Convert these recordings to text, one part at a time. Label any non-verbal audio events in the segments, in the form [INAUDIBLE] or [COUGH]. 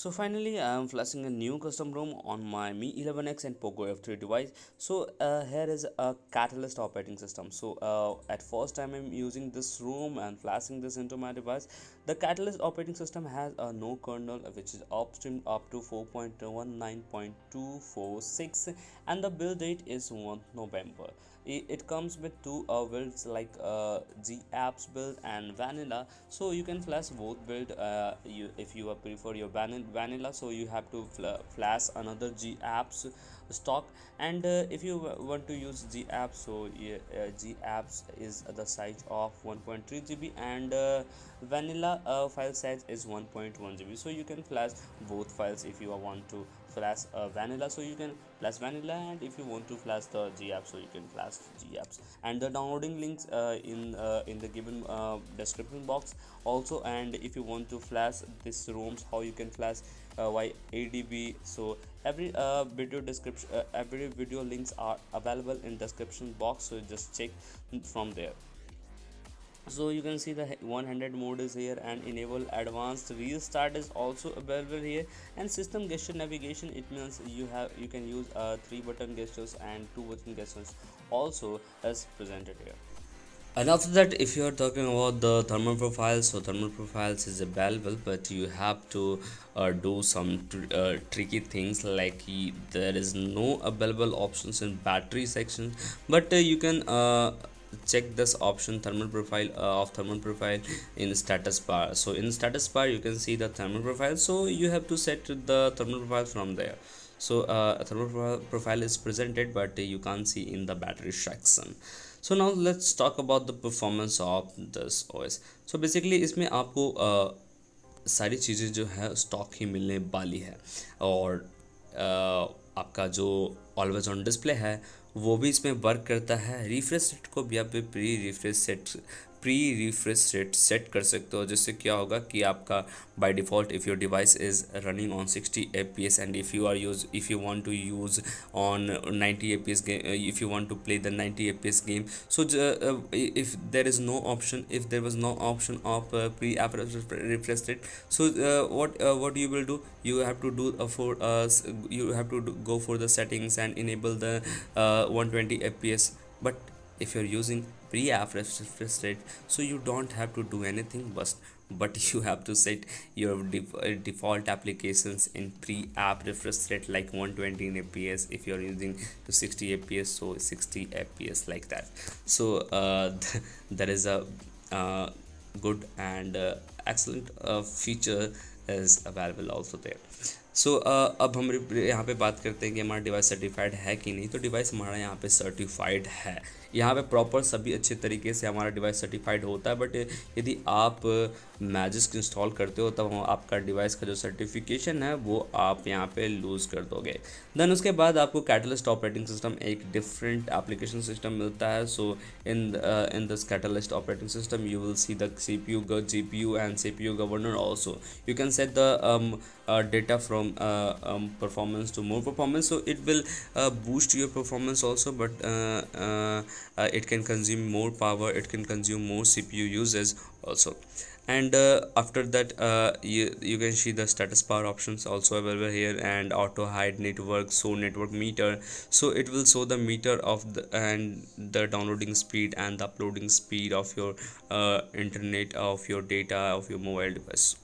So finally, I am flashing a new custom ROM on my Mi 11X and Poco F3 device. So uh, here is a Catalyst operating system. So uh, at first time I'm using this ROM and flashing this into my device. The Catalyst operating system has a no kernel which is upstream up to 4.19.246 and the build date is 1 November it comes with two uh, builds like uh, G apps build and vanilla. So you can flash both build uh, you if you prefer your vanilla. So you have to fl flash another G apps stock. And uh, if you want to use G apps so yeah, uh, G apps is the size of 1.3 GB and uh, vanilla file size is 1.1 GB so you can flash both files if you want to flash uh, vanilla so you can flash vanilla and if you want to flash the gapps so you can flash gapps and the downloading links uh, in uh, in the given uh, description box also. And if you want to flash this roms how you can flash uh, by adb so every uh, video description every video links are available in description box so just check from there so you can see the 100 mode is here and enable advanced restart is also available here. And system gesture navigation it means you have you can use uh, three button gestures and two button gestures also as presented here. And after that if you are talking about the thermal profiles so thermal profiles is available but you have to uh, do some tr uh, tricky things like there is no available options in battery section. But uh, you can uh, check this option thermal profile uh, of thermal profile in status bar so in status bar you can see the thermal profile so you have to set the thermal profile from there so uh, thermal profile is presented but you can't see in the battery section so now let's talk about the performance of this OS so basically इसमें आपको uh, सारी चीज़ें जो है stock ही मिलने वाली है और uh, आपका जो ऑलवेज ऑन डिस्प्ले है वो भी इसमें वर्क करता है। रिफ्रेश सेट को भी आप pre refresh set pre refresh rate set कर सकते हो जिससे क्या होगा कि आपका by default if your device is running on 60 F and if you are use if you want to use on 90 F game if you want to play the 90 F game so if there is no option if there was no option of pre app refresh rate so what uh, what you will do you have to do uh, for uh, you have to do, go for the settings and enable the uh, 120 fps but if you're using rate so you don't have to do anything but but [LAUGHS] you have to set your uh, default applications in pre-app refresh rate like 120 fps if you're using to 60 fps so 60 fps like that. So uh, [LAUGHS] there is a uh, good and uh, excellent uh, feature is available also there so so, uh, अब हम यहाँ पे बात करते हैं कि हमारा device certified है कि नहीं। तो डिवाइस हमारा यहाँ पे सर्टिफाइड है। यहाँ पे प्रॉपर सभी अच्छे तरीके से हमारा डिवाइस सर्टिफाइड होता है बट यदि आप मैजिस्क इंस्टॉल करते हो तब आपका डिवाइस का जो सर्टिफिकेशन है वो आप यहाँ पे लूज़ कर दोगे। देन उसके बाद आपको कैटलिस्ट ऑपरेटिंग सिस्टम एक डिफरेंट एप्लीकेशन सिस्टम मिलता है। So in in this catalyst operating system you will see the C P U G P U and C P U governor also you can set the um, performance to more performance. So it will uh, boost your performance also but uh, uh, it can consume more power it can consume more cpu uses also. And uh, after that uh, you, you can see the status bar options also available here and auto hide network show network meter. So it will show the meter of the and the downloading speed and the uploading speed of your uh, internet of your data of your mobile device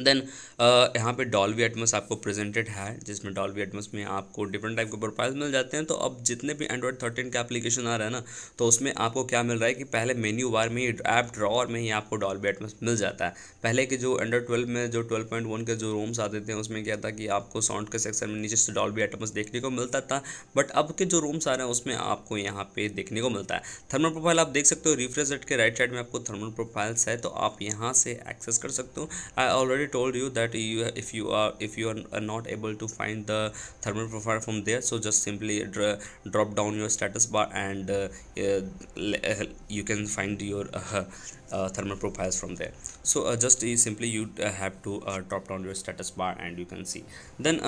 then uh, यहाँ पे Dolby atoms आपको presented है जिसमें Dolby Atmos में आपको different type के profile मिल जाते हैं। तो अब जितने भी एंड्रॉयड थर्टीन के एप्लीकेशन आ रहे हैं ना तो उसमें आपको क्या मिल रहा है कि पहले मेन्यू बार में ही ऐप ड्रॉर में ही आपको डॉल्वी एटमस मिल जाता है। पहले के जो एंड्रॉयड ट्वेल्व में जो ट्वेल्व पॉइंट वन के जो रूम्स आते थे उसमें क्या था कि आपको साउंड के सेक्शन में नीचे से डॉल्वी एटमस देखने को मिलता था। बट अब के जो रूम्स आ रहे हैं उसमें आपको यहाँ पे देखने को मिलता है। थर्मल प्रोफ़ाइल आप देख सकते हो रिफ्रेश के राइट साइड में आपको थर्मल प्रोफाइल्स है तो आप यहाँ से एक्सेस कर सकते हो। I already told you that you if you are if you are not able to find the thermal profile from there so just simply drop down your status bar and uh, you can find your uh, uh, thermal profiles from there. So uh, just simply you have to drop down your status bar and you can see. Then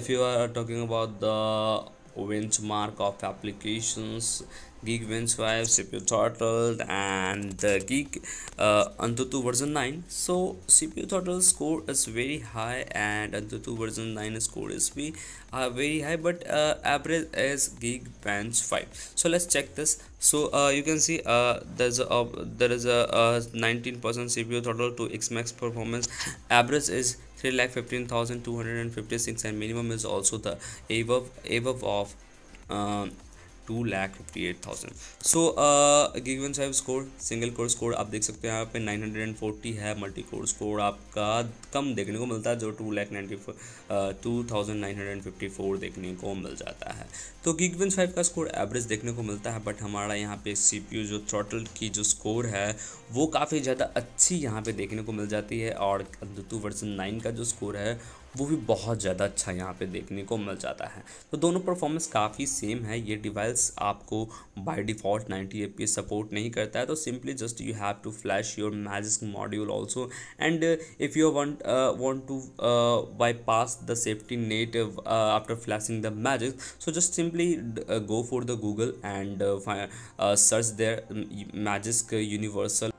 if you are talking about the benchmark of applications Geekbench 5, CPU throttled, and uh, Geek uh, Antutu version 9. So CPU throttle score is very high, and Antutu version 9 score is be uh, very high, but uh, average is Geekbench 5. So let's check this. So uh, you can see uh, there's a uh, there is a 19% CPU throttle to Xmax performance. Average is three lakh fifteen thousand two hundred and fifty six and minimum is also the above above of um, two lakh fifty eight thousand so गिगवन five score single core score आप देख सकते हैं यहाँ पे nine hundred and forty है multi core score आपका कम देखने को मिलता है, जो two lakh ninety two thousand nine hundred fifty four देखने को मिल जाता है। तो गिगवन फाइव का स्कोर एवरेज देखने को मिलता है बट हमारा यहाँ पे सी पी यू जो थ्रॉटल की जो स्कोर है, वो काफ़ी ज़्यादा अच्छी यहाँ पे देखने को मिल जाती है, और टू वर्जन नाइन का जो स्कोर है वो भी बहुत ज़्यादा अच्छा यहाँ पे देखने को मिल जाता है। तो दोनों परफॉर्मेंस काफ़ी सेम है, ये डिवाइस आपको बाय डिफ़ॉल्ट 90 एफ़ सपोर्ट नहीं करता है तो simply just you have to flash your magic module also and if you want want to bypass the safety net after flashing the magic so just simply go for the Google and search there magic universal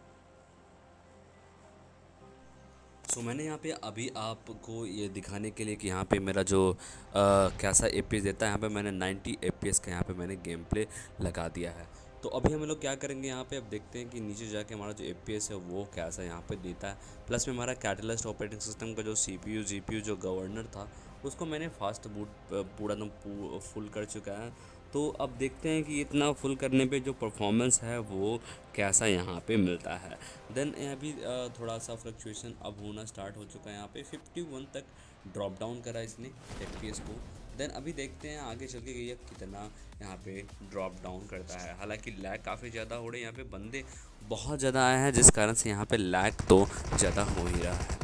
so मैंने यहाँ पे अभी आपको ये दिखाने के लिए कि यहाँ पे मेरा जो आ, कैसा ए देता है यहाँ पे मैंने 90 ए का यहाँ पे मैंने गेम प्ले लगा दिया है। तो अभी हम लोग क्या करेंगे यहाँ पे अब देखते हैं कि नीचे जाके हमारा जो ए है वो कैसा यहाँ पे देता है। प्लस में हमारा कैटलिस्ट ऑपरेटिंग सिस्टम का जो सी पी जो गवर्नर था उसको मैंने फास्ट बूट पूरा एकदम फुल कर चुका है। तो अब देखते हैं कि इतना फुल करने पे जो परफॉर्मेंस है वो कैसा यहाँ पे मिलता है। देन अभी थोड़ा सा फ्लक्चुएशन अब होना स्टार्ट हो चुका है यहाँ पे। 51 तक ड्रॉप डाउन करा इसने एफ़ पी को। देन अभी देखते हैं आगे चल के ये कितना यहाँ पे ड्रॉप डाउन करता है। हालाँकि लैग काफ़ी ज़्यादा हो रहे हैं यहाँ पे। बंदे बहुत ज़्यादा आए हैं जिस कारण से यहाँ पे लैग तो ज़्यादा हो ही रहा है।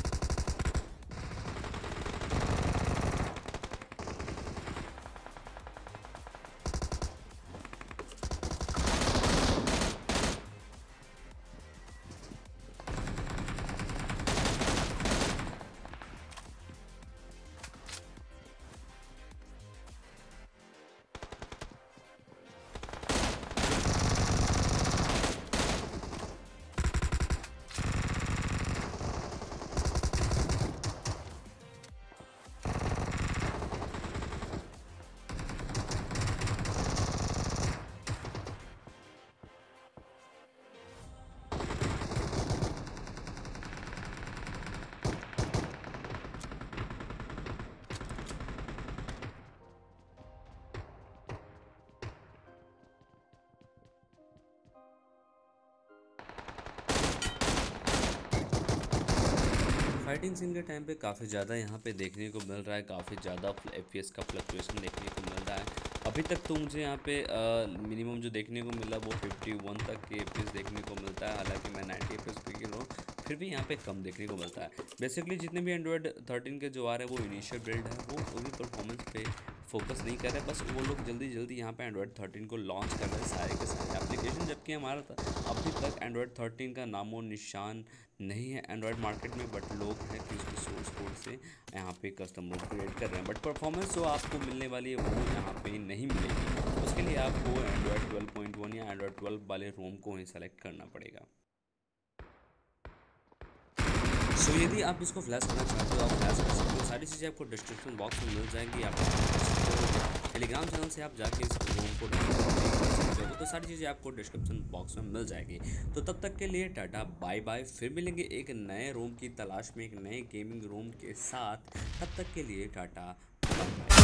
फाइटिंग सीन के टाइम पे काफ़ी ज़्यादा यहाँ पे देखने को मिल रहा है, काफ़ी ज़्यादा एफपीएस का फ्लक्चुएसन देखने को मिल रहा है। अभी तक तो मुझे यहाँ पे मिनिमम जो देखने को मिला वो 51 तक के एफ़ देखने को मिलता है, हालाँकि मैं 90 एफ़ एस रहा हूँ, फिर भी यहाँ पे कम देखने को मिलता है। बेसिकली जितने भी एंड्रॉयड 13 के जो आ रहे हैं, वो इनिशियल बिल्ड है, वो पूरी परफॉर्मेंस पे फोकस नहीं कर रहे बस वो लोग जल्दी जल्दी यहाँ पे एंड्रॉयड 13 को लॉन्च कर रहे हैं सारे के सारे एप्लीकेशन जबकि हमारा अभी तक एंड्रॉयड 13 का नामो निशान नहीं है एंड्रॉयड मार्केट में बट लोग हैं कि उसके सोर्स कोड से यहाँ पे कस्टम रोम क्रिएट कर रहे हैं। बट परफॉर्मेंस जो आपको मिलने वाली है वो यहाँ पे नहीं मिलेगी। उसके लिए आपको एंड्रॉयड ट्वेल्व या एंड्रॉयड ट्वेल्व वाले रोम को ही सेलेक्ट करना पड़ेगा। सो so, यदि आप इसको फ्लैश करना चाहते हो आप फ्लैश कर सकते हो। सारी चीज़ें आपको डिस्क्रिप्शन बॉक्स में मिल जाएँगी। आप टेलीग्राम चैनल से आप जाके इस रूम को तो सारी चीज़ें आपको डिस्क्रिप्शन बॉक्स में मिल जाएगी। तो तब तक के लिए टाटा बाय बाय फिर मिलेंगे एक नए रूम की तलाश में, एक नए गेमिंग रूम के साथ। तब तक के लिए टाटा बाय बाय